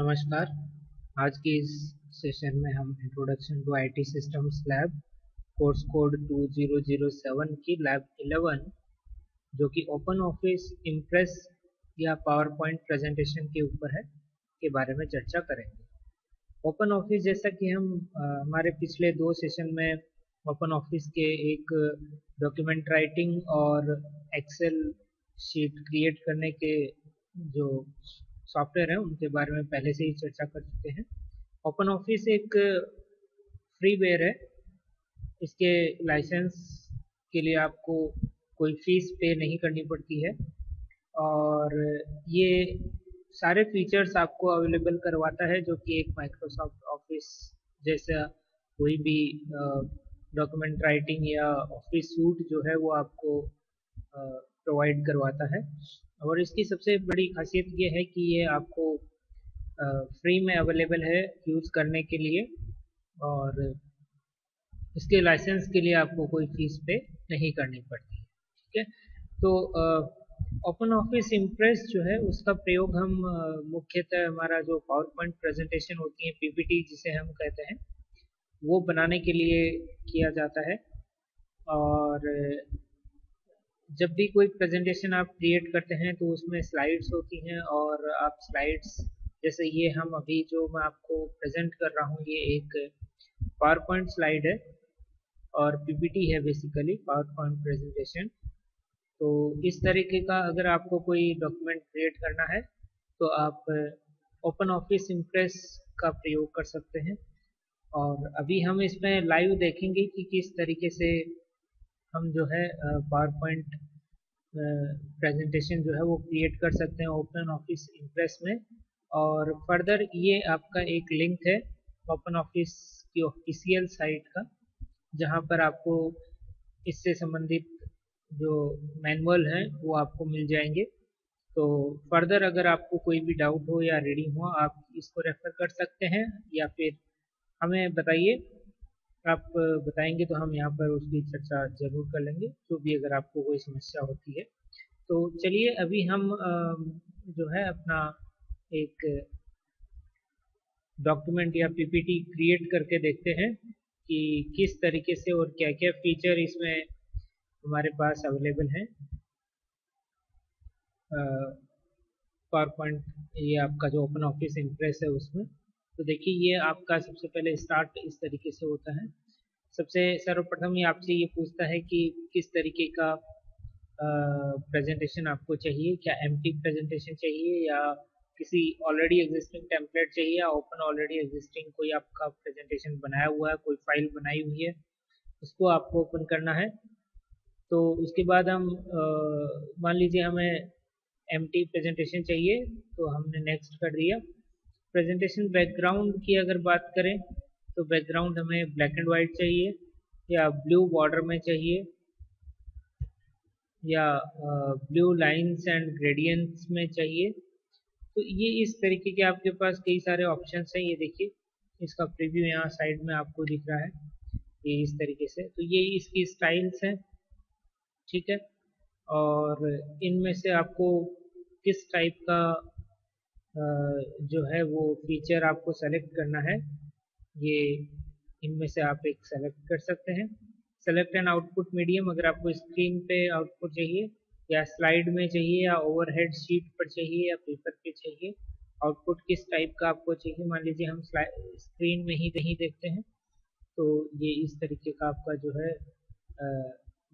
नमस्कार। आज के इस सेशन में हम introduction to IT systems lab course code 2007 की लैब 11 जो कि ओपन ऑफ़िस इम्प्रेस या पावर पॉइंट प्रेजेंटेशन के ऊपर है, के बारे में चर्चा करेंगे। ओपन ऑफ़िस जैसा कि हम हमारे पिछले दो सेशन में ओपन ऑफ़िस के एक डॉक्यूमेंट राइटिंग और एक्सेल शीट क्रिएट करने के जो सॉफ्टवेयर हैं, उनके बारे में पहले से ही चर्चा कर चुके हैं। ओपन ऑफ़िस एक फ्रीवेयर है। इसके लाइसेंस के लिए आपको कोई फ़ीस पे नहीं करनी पड़ती है। और ये सारे फीचर्स आपको अवेलेबल करवाता है, जो कि एक माइक्रोसॉफ्ट ऑफ़िस जैसा कोई भी डॉक्यूमेंट राइटिंग या ऑफ़िस सूट जो है, वो आपको प्रोवाइड करवाता है। और इसकी सबसे बड़ी खासियत ये है कि ये आपको फ्री में अवेलेबल है यूज़ करने के लिए और इसके लाइसेंस के लिए आपको कोई फ़ीस पे नहीं करनी पड़ती, ठीक है? तो ओपन ऑफ़िस इम्प्रेस जो है उसका प्रयोग हम मुख्यतः हमारा जो पावर पॉइंट प्रेजेंटेशन होती है पीपीटी जिसे हम कहते हैं, वो बनाने के लिए किया जाता है और जब भी कोई प्रेजेंटेशन आप क्रिएट करते हैं तो उसमें स्लाइड्स होती हैं और आप स्लाइड्स जैसे ये हम अभी जो मैं आपको प्रेजेंट कर रहा हूँ, ये एक पावर पॉइंट स्लाइड है और पीपीटी है बेसिकली पावर पॉइंट प्रेजेंटेशन तो इस तरीके का अगर आपको कोई डॉक्यूमेंट क्रिएट करना है तो आप ओपन ऑफ़िस इम्प्रेस का प्रयोग कर सकते हैं। और अभी हम इसमें लाइव देखेंगे कि किस तरीके से हम जो है पावर पॉइंट प्रेजेंटेशन जो है वो क्रिएट कर सकते हैं ओपन ऑफ़िस इम्प्रेस में। और फर्दर ये आपका एक लिंक है ओपन ऑफ़िस की ऑफिशियल साइट का, जहाँ पर आपको इससे संबंधित जो मैनुअल हैं वो आपको मिल जाएँगे। तो फर्दर अगर आपको कोई भी डाउट हो या रीडिंग हो, आप इसको रेफर कर सकते हैं या फिर हमें बताइए। आप बताएँगे तो हम यहाँ पर उसकी चर्चा ज़रूर कर लेंगे, जो भी अगर आपको कोई समस्या होती है। तो चलिए अभी हम जो है अपना एक डॉक्यूमेंट या पीपीटी क्रिएट करके देखते हैं कि किस तरीके से और क्या क्या फीचर इसमें हमारे पास अवेलेबल हैं। पावर पॉइंट ये आपका जो ओपन ऑफ़िस इम्प्रेस है उसमें। तो देखिए, ये आपका सबसे पहले स्टार्ट इस तरीके से होता है। सबसे सर्वप्रथम ये आपसे ये पूछता है कि किस तरीके का प्रेजेंटेशन आपको चाहिए? क्या एम प्रेजेंटेशन चाहिए या किसी ऑलरेडी एग्जिस्टिंग टेम्पलेट चाहिए या ओपन ऑलरेडी एग्जिस्टिंग कोई आपका प्रेजेंटेशन बनाया हुआ है, कोई फ़ाइल बनाई हुई है, उसको आपको ओपन करना है। तो उसके बाद हम मान लीजिए हमें एम प्रेजेंटेशन चाहिए तो हमने नेक्स्ट कर दिया। प्रेजेंटेशन बैकग्राउंड की अगर बात करें तो बैकग्राउंड हमें ब्लैक एंड वाइट चाहिए, या ब्लू बॉर्डर में चाहिए, या ब्लू लाइंस एंड ग्रेडियंट्स में चाहिए। तो ये इस तरीके के आपके पास कई सारे ऑप्शंस हैं, ये देखिए। इसका प्रीव्यू यहाँ साइड में आपको दिख रहा है, ये इस तरीके से। तो ये इसकी स्टाइल्स हैं, ठीक है? और इनमें से आपको किस टाइप का जो है वो फीचर आपको सेलेक्ट करना है। ये इनमें से आप एक सेलेक्ट कर सकते हैं। सेलेक्ट एन आउटपुट मीडियम अगर आपको स्क्रीन पे आउटपुट चाहिए, या स्लाइड में चाहिए, या ओवरहेड शीट पर चाहिए, या पेपर पे चाहिए आउटपुट किस टाइप का आपको चाहिए, मान लीजिए हम स्क्रीन में ही नहीं देखते हैं तो ये इस तरीके का आपका जो है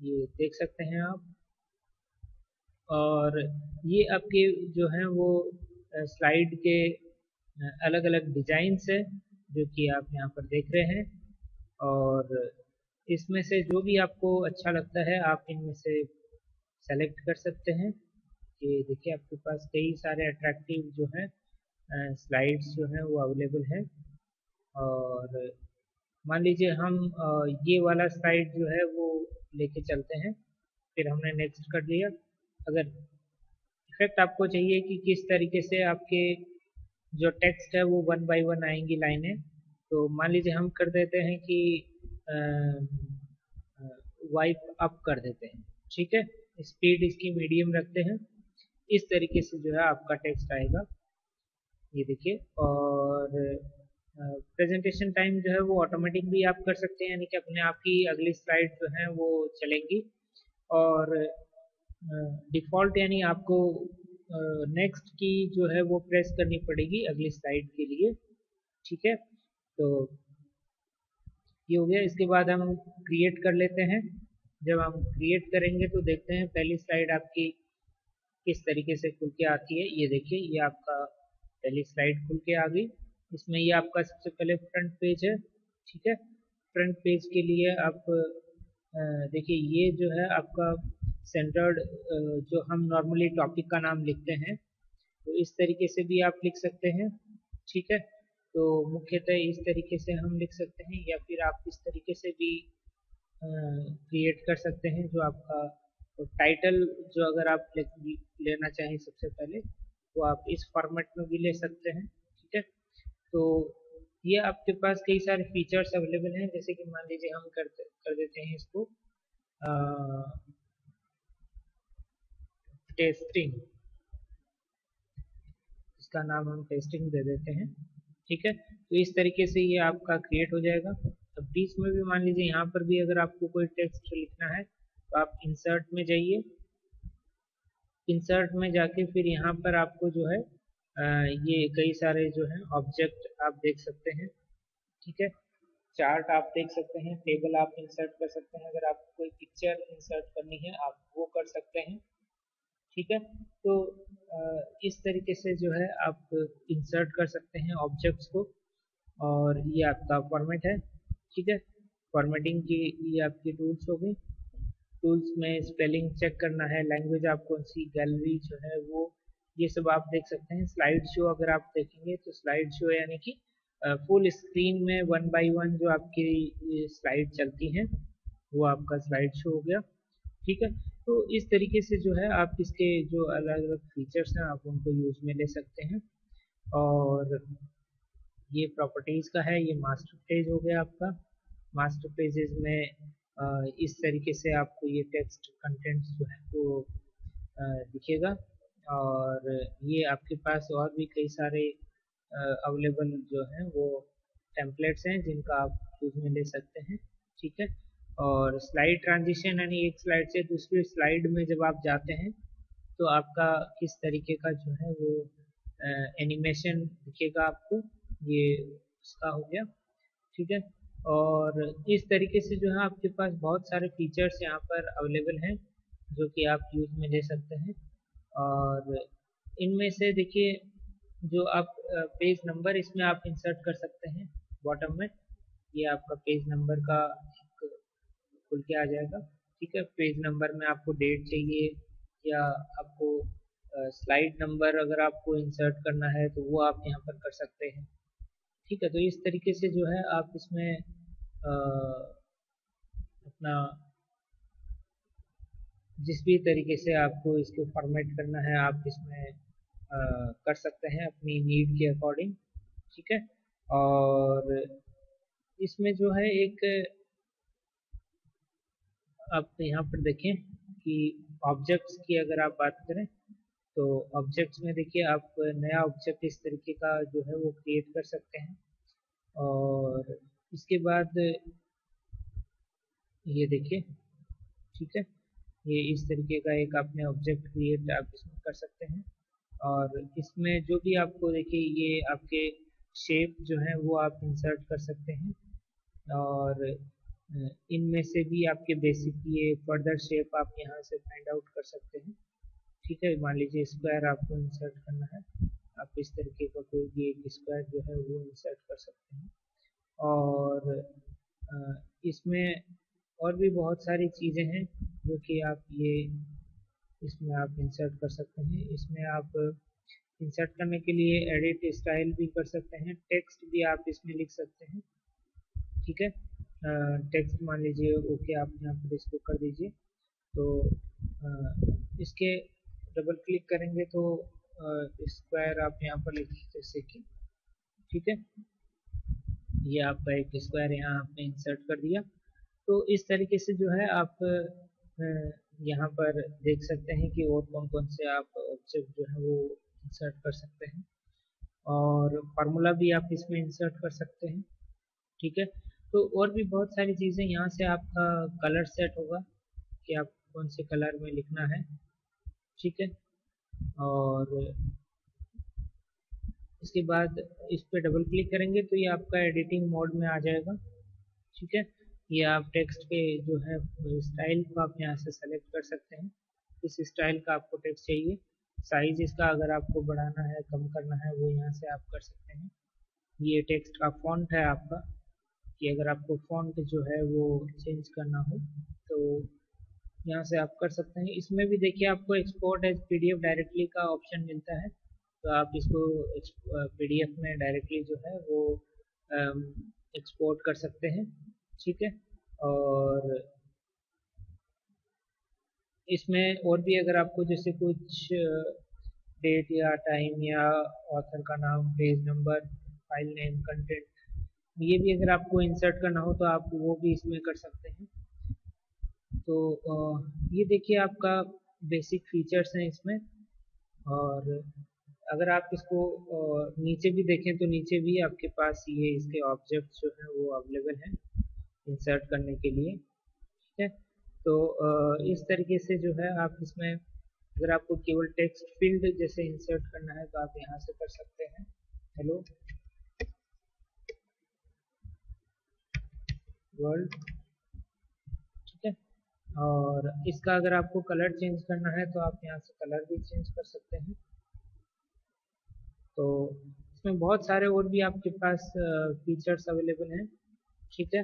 ये देख सकते हैं आप। और ये आपके जो है वो स्लाइड के अलग अलग डिजाइंस है, जो कि आप यहाँ पर देख रहे हैं। और इसमें से जो भी आपको अच्छा लगता है, आप इनमें से सेलेक्ट कर सकते हैं। कि देखिए, आपके पास कई सारे अट्रैक्टिव जो हैं स्लाइड्स जो हैं, वो अवेलेबल है। और मान लीजिए हम ये वाला स्लाइड जो है, वो लेके चलते हैं। फिर हमने नेक्स्ट कर लिया अगर इफ़ेक्ट आपको चाहिए कि किस तरीके से आपके जो टेक्स्ट है वो वन बाय वन आएँगी लाइनें। तो मान लीजिए हम कर देते हैं कि वाइप अप कर देते हैं, ठीक है? स्पीड इसकी मीडियम रखते हैं। इस तरीके से जो है आपका टेक्स्ट आएगा। ये देखिए, और प्रेजेंटेशन टाइम जो है वो ऑटोमेटिक भी आप कर सकते हैं, यानी कि अपने आप की अगली स्लाइड जो है वो चलेंगी। और डिफ़ॉल्ट यानी आपको नेक्स्ट की जो है वो प्रेस करनी पड़ेगी अगली स्लाइड के लिए, ठीक है? तो ये हो गया। इसके बाद हम क्रिएट कर लेते हैं। जब हम क्रिएट करेंगे तो देखते हैं पहली स्लाइड आपकी किस तरीके से खुल के आती है। ये देखिए, ये आपका पहली स्लाइड खुल के आ गई। इसमें ये आपका सबसे पहले फ्रंट पेज है, ठीक है? फ्रंट पेज के लिए आप देखिए, ये जो है आपका सेंटर्ड जो हम नॉर्मली टॉपिक का नाम लिखते हैं तो इस तरीके से भी आप लिख सकते हैं ठीक है? तो मुख्यतः इस तरीके से हम लिख सकते हैं या फिर आप इस तरीके से भी क्रिएट कर सकते हैं जो आपका तो टाइटल जो अगर आप ले, लेना चाहें सबसे पहले तो आप इस फॉर्मेट में भी ले सकते हैं ठीक है? तो ये आपके पास कई सारे फीचर्स अवेलेबल हैं जैसे कि मान लीजिए हम कर कर देते हैं इसको टेस्टिंग। इसका नाम हम टेस्टिंग दे देते हैं, ठीक है? तो इस तरीके से ये आपका क्रिएट हो जाएगा। अब बीच में भी मान लीजिए यहाँ पर भी अगर आपको कोई टेक्स्ट लिखना है तो आप इंसर्ट में जाइए। इंसर्ट में जाके फिर यहाँ पर आपको जो है ये कई सारे जो है ऑब्जेक्ट आप देख सकते हैं, ठीक है? चार्ट आप देख सकते हैं टेबल आप इंसर्ट कर सकते हैं। अगर आपको कोई पिक्चर इंसर्ट करनी है, आप वो कर सकते हैं। ठीक है? तो इस तरीके से जो है आप इंसर्ट कर सकते हैं ऑब्जेक्ट्स को और ये आपका फॉर्मेट है, ठीक है? फॉर्मेटिंग की, ये आपकी टूल्स हो गई। टूल्स में स्पेलिंग चेक करना है लैंग्वेज आप कौन सी गैलरी जो है वो, ये सब आप देख सकते हैं। स्लाइड शो अगर आप देखेंगे तो स्लाइड शो यानी कि फुल स्क्रीन में वन बाय वन जो आपकी स्लाइड चलती हैं, वो आपका स्लाइड शो हो गया, ठीक है? तो इस तरीके से जो है आप इसके जो अलग अलग फीचर्स हैं, आप उनको यूज़ में ले सकते हैं। और ये प्रॉपर्टीज़ का है, ये मास्टर पेज हो गया आपका। मास्टर पेजेस में इस तरीके से आपको ये टेक्स्ट कंटेंट्स जो है वो दिखेगा। और ये आपके पास और भी कई सारे अवेलेबल जो हैं वो टेम्पलेट्स हैं जिनका आप यूज़ में ले सकते हैं। ठीक है? और स्लाइड ट्रांजिशन यानी एक स्लाइड से दूसरी स्लाइड में जब आप जाते हैं तो आपका किस तरीके का जो है वो एनिमेशन दिखेगा आपको? ये उसका हो गया, ठीक है? और इस तरीके से जो है आपके पास बहुत सारे फीचर्स यहाँ पर अवेलेबल हैं, जो कि आप यूज़ में ले सकते हैं। और इनमें से देखिए, जो आप पेज नंबर इसमें आप इंसर्ट कर सकते हैं बॉटम में। ये आपका पेज नंबर का खुल के आ जाएगा। ठीक है पेज नंबर में आपको डेट चाहिए या आपको स्लाइड नंबर अगर आपको इंसर्ट करना है तो वो आप यहाँ पर कर सकते हैं। ठीक है तो इस तरीके से जो है आप इसमें आ, अपना जिस भी तरीके से आपको इसको फॉर्मेट करना है आप इसमें आ, कर सकते हैं अपनी नीड के अकॉर्डिंग ठीक है और इसमें जो है एक आप यहाँ पर देखें कि ऑब्जेक्ट्स की अगर आप बात करें तो ऑब्जेक्ट्स में देखिए आप नया ऑब्जेक्ट इस तरीके का जो है वो क्रिएट कर सकते हैं। और इसके बाद ये देखिए, ठीक है? ये इस तरीके का एक आपने ऑब्जेक्ट क्रिएट आप इसमें कर सकते हैं। और इसमें जो भी आपको देखिए, ये आपके शेप जो है वो आप इंसर्ट कर सकते हैं। और इनमें से भी आपके बेसिक ये फर्दर शेप आप यहाँ से फाइंड आउट कर सकते हैं। ठीक है, मान लीजिए स्क्वायर आपको इंसर्ट करना है। आप इस तरीके का कोई भी एक स्क्वायर जो है वो इंसर्ट कर सकते हैं। और इसमें और भी बहुत सारी चीज़ें हैं जो कि आप ये, इसमें आप इंसर्ट कर सकते हैं। इसमें आप इंसर्ट करने के लिए एडिट स्टाइल भी कर सकते हैं। टेक्स्ट भी आप इसमें लिख सकते हैं। ठीक है? टेक्स्ट मान लीजिए ओके आप यहाँ पर इसको कर दीजिए। तो इसके डबल क्लिक करेंगे तो स्क्वायर आप यहाँ पर लिख जैसे कि, ठीक है? ये आपका एक स्क्वायर यहाँ आपने इंसर्ट कर दिया। तो इस तरीके से जो है आप यहाँ पर देख सकते हैं कि और कौन कौन से आप ऑब्जेक्ट जो है वो इंसर्ट कर सकते हैं। और फार्मूला भी आप इसमें इंसर्ट कर सकते हैं, ठीक है? तो और भी बहुत सारी चीज़ें यहाँ से आपका कलर सेट होगा कि आप कौन से कलर में लिखना है। ठीक है? और इसके बाद इस पर डबल क्लिक करेंगे तो ये आपका एडिटिंग मोड में आ जाएगा। ठीक है? ये आप टेक्स्ट के जो है स्टाइल को आप यहाँ से सेलेक्ट कर सकते हैं। किस स्टाइल का आपको टेक्स्ट चाहिए। साइज़ इसका अगर आपको बढ़ाना है, कम करना है, वो यहाँ से आप कर सकते हैं। ये टेक्स्ट का फॉन्ट है आपका। कि अगर आपको फॉन्ट जो है वो चेंज करना हो तो यहाँ से आप कर सकते हैं। इसमें भी देखिए, आपको एक्सपोर्ट एज पीडीएफ डायरेक्टली का ऑप्शन मिलता है। तो आप इसको पीडीएफ में डायरेक्टली जो है वो एक्सपोर्ट कर सकते हैं। ठीक है? और इसमें और भी अगर आपको जैसे कुछ डेट या टाइम या ऑथर का नाम page number file name content ये भी अगर आपको इंसर्ट करना हो तो आप वो भी इसमें कर सकते हैं। तो ये देखिए आपका बेसिक फीचर्स हैं इसमें। और अगर आप इसको नीचे भी देखें तो नीचे भी आपके पास ये इसके ऑब्जेक्ट जो हैं वो अवेलेबल हैं इंसर्ट करने के लिए। ठीक है? तो इस तरीके से जो है आप इसमें अगर आपको केवल टेक्स्ट फ़ील्ड जैसे इंसर्ट करना है तो आप यहाँ से कर सकते हैं। हेलो वर्ल्ड ठीक है? और इसका अगर आपको कलर चेंज करना है तो आप यहाँ से कलर भी चेंज कर सकते हैं। तो इसमें बहुत सारे और भी आपके पास फीचर्स अवेलेबल हैं। ठीक है?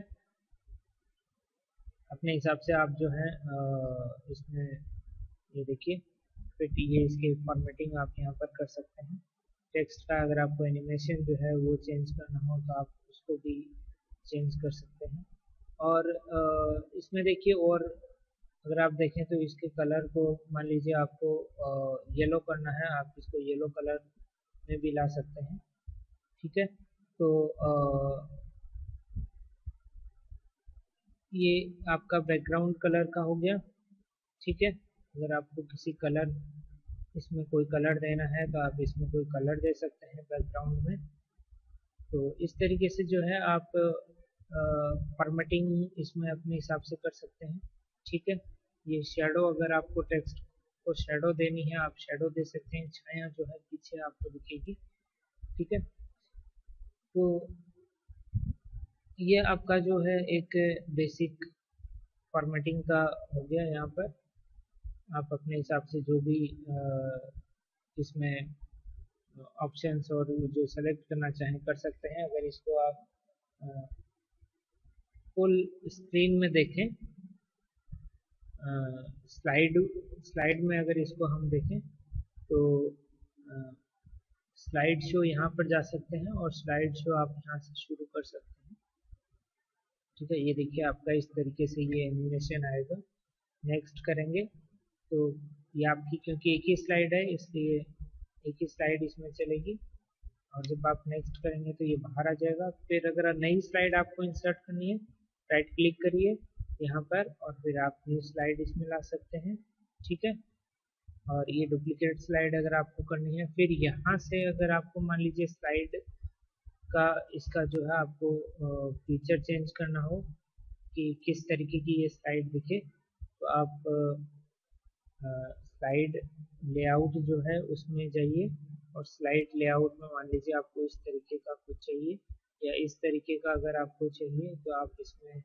अपने हिसाब से आप जो है इसमें ये देखिए, फिर ये इसकी फॉर्मेटिंग आप यहाँ पर कर सकते हैं। टेक्स्ट का अगर आपको एनिमेशन जो है वो चेंज करना हो तो आप उसको भी चेंज कर सकते हैं। और इसमें देखिए और अगर आप देखें तो इसके कलर को मान लीजिए आपको येलो करना है, आप इसको येलो कलर में भी ला सकते हैं। ठीक है? तो ये आपका बैकग्राउंड कलर का हो गया। ठीक है? अगर आपको किसी कलर इसमें कोई कलर देना है तो आप इसमें कोई कलर दे सकते हैं बैकग्राउंड में। तो इस तरीके से जो है आप फॉर्मेटिंग इसमें अपने हिसाब से कर सकते हैं। ठीक है? ये शेडो अगर आपको टेक्स्ट को शेडो देनी है, आप शेडो दे सकते हैं। छाया जो है पीछे आपको दिखेगी। ठीक है? तो ये आपका जो है एक बेसिक फॉर्मेटिंग का हो गया यहाँ पर। आप अपने हिसाब से जो भी इसमें ऑप्शंस और जो सेलेक्ट करना चाहें कर सकते हैं। अगर इसको आप फुल स्क्रीन में देखें। स्लाइड स्लाइड में अगर इसको हम देखें तो स्लाइड शो यहाँ पर जा सकते हैं और स्लाइड शो आप यहाँ से शुरू कर सकते हैं। ठीक है, ये देखिए आपका इस तरीके से ये एनिमेशन आएगा। नेक्स्ट करेंगे तो ये आपकी, क्योंकि एक ही स्लाइड है, इसलिए एक ही स्लाइड इसमें चलेगी। और जब आप नेक्स्ट करेंगे तो ये बाहर आ जाएगा। फिर अगर नई स्लाइड आपको इंसर्ट करनी है राइट क्लिक करिए यहाँ पर और फिर आप न्यू स्लाइड इसमें ला सकते हैं, ठीक है? और ये डुप्लीकेट स्लाइड अगर आपको करनी है, फिर यहाँ से अगर आपको मान लीजिए स्लाइड का इसका जो है आपको फीचर चेंज करना हो कि किस तरीके की ये स्लाइड दिखे तो आप स्लाइड लेआउट जो है उसमें जाइए और स्लाइड लेआउट में मान लीजिए आपको इस तरीके का कुछ चाहिए। या इस तरीके का अगर आपको चाहिए तो आप इसमें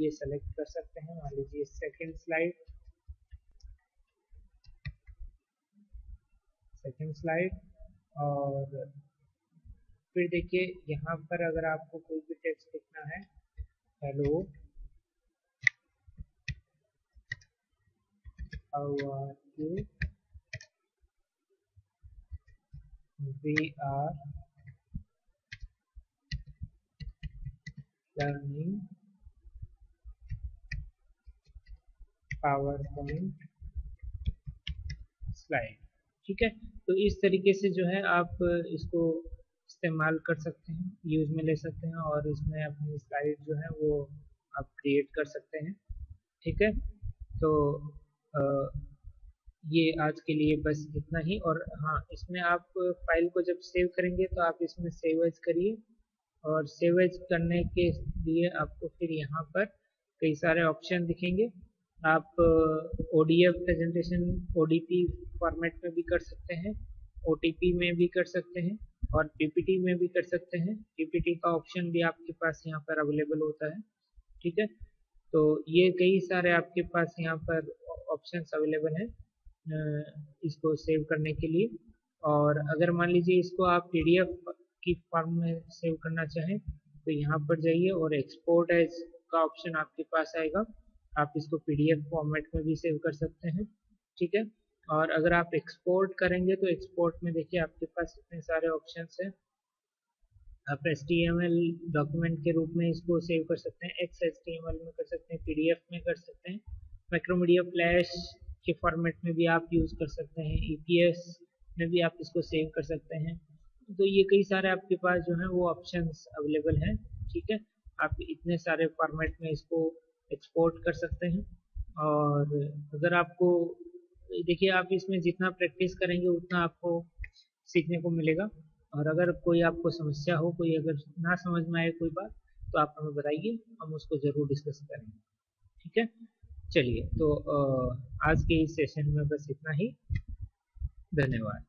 ये सेलेक्ट कर सकते हैं। मान लीजिए सेकंड स्लाइड सेकंड स्लाइड और फिर देखिए, यहाँ पर अगर आपको कोई भी टेक्स्ट लिखना है hello how are you we are learning PowerPoint slide ठीक है? तो इस तरीके से जो है आप इसको इस्तेमाल कर सकते हैं यूज़ में ले सकते हैं और इसमें अपनी स्लाइड जो है वो आप क्रिएट कर सकते हैं। ठीक है? तो आ, ये आज के लिए बस इतना ही और हाँ इसमें आप फ़ाइल को जब सेव करेंगे तो आप इसमें सेव एज करिए। और सेव एज करने के लिए आपको फिर यहाँ पर कई सारे ऑप्शन दिखेंगे। आप ओडीएफ प्रेजेंटेशन ओ फॉर्मेट में भी कर सकते हैं ओटीपी में भी कर सकते हैं और पीपीटी में भी कर सकते हैं। पीपीटी का ऑप्शन भी आपके पास यहाँ पर अवेलेबल होता है, ठीक है? तो ये कई सारे आपके पास यहाँ पर ऑप्शंस अवेलेबल हैं इसको सेव करने के लिए। और अगर मान लीजिए इसको आप पीडीएफ की फॉर्म में सेव करना चाहें तो यहाँ पर जाइए और एक्सपोर्ट एज का ऑप्शन आपके पास आएगा। आप इसको पीडीएफ फॉर्मेट में भी सेव कर सकते हैं, ठीक है? और अगर आप एक्सपोर्ट करेंगे तो एक्सपोर्ट में देखिए आपके पास इतने सारे ऑप्शन हैं। आप एस डॉक्यूमेंट के रूप में इसको सेव कर सकते हैं एक्स एस में कर सकते हैं पीडीएफ में कर सकते हैं। माइक्रोमीडिया फ्लैश के फॉर्मेट में भी आप यूज़ कर सकते हैं ई e में भी आप इसको सेव कर सकते हैं। तो ये कई सारे आपके पास जो है, वो ऑप्शंस अवेलेबल हैं, ठीक है? आप इतने सारे फॉर्मेट में इसको एक्सपोर्ट कर सकते हैं। और अगर आपको, देखिए, आप इसमें जितना प्रैक्टिस करेंगे, उतना आपको सीखने को मिलेगा। और अगर कोई आपको समस्या हो, कोई अगर ना समझ में आए कोई बात तो आप हमें बताइए, हम उसको ज़रूर डिस्कस करेंगे, ठीक है? चलिए तो आज के इस सेशन में बस इतना ही। धन्यवाद।